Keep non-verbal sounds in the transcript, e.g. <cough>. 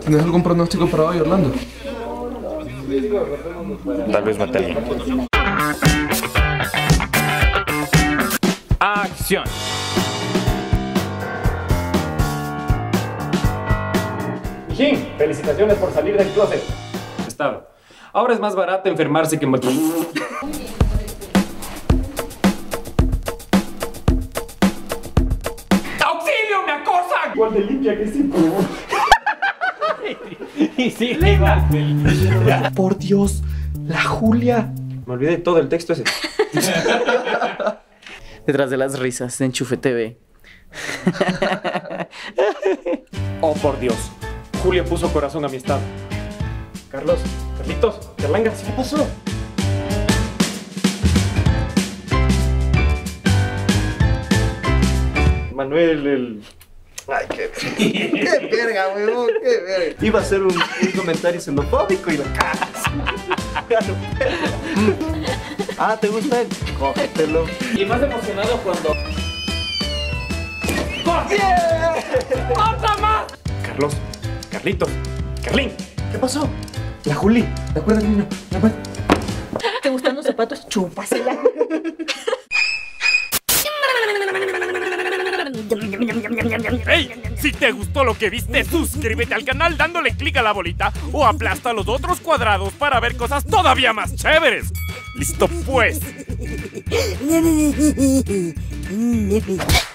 ¿Tienes algún pronóstico para hoy, Orlando? Tal vez mate a alguien. Acción. Mijín, felicitaciones por salir del closet. Estaba. Ahora es más barato enfermarse que... ¡Auxilio, me acosan! Igual de limpia que sí. <laughs> y sí, igual. Por Dios, la Julia. Me olvidé todo el texto ese. <laughs> Detrás de las risas de Enchufe TV. <laughs> Oh, por Dios. Julia puso corazón a mi estado. Carlos, Carlitos, Carlanga, ¿qué pasó? Manuel, el... Ay, qué, qué verga, weón, qué verga. Iba a hacer un, un comentario xenofóbico y la cagas. ah, ¿te gusta? Cógetelo. Y más emocionado cuando. Carlos, Carlitos, Carlín. ¿Qué pasó? La Juli, ¿te acuerdas, niño? ¿Te acuerdas? ¿Te gustan los zapatos? Chúpasela. ¡Ey! Si te gustó lo que viste, suscríbete al canal dándole clic a la bolita o aplasta los otros cuadrados para ver cosas todavía más chéveres. ¡Listo pues! <laughs>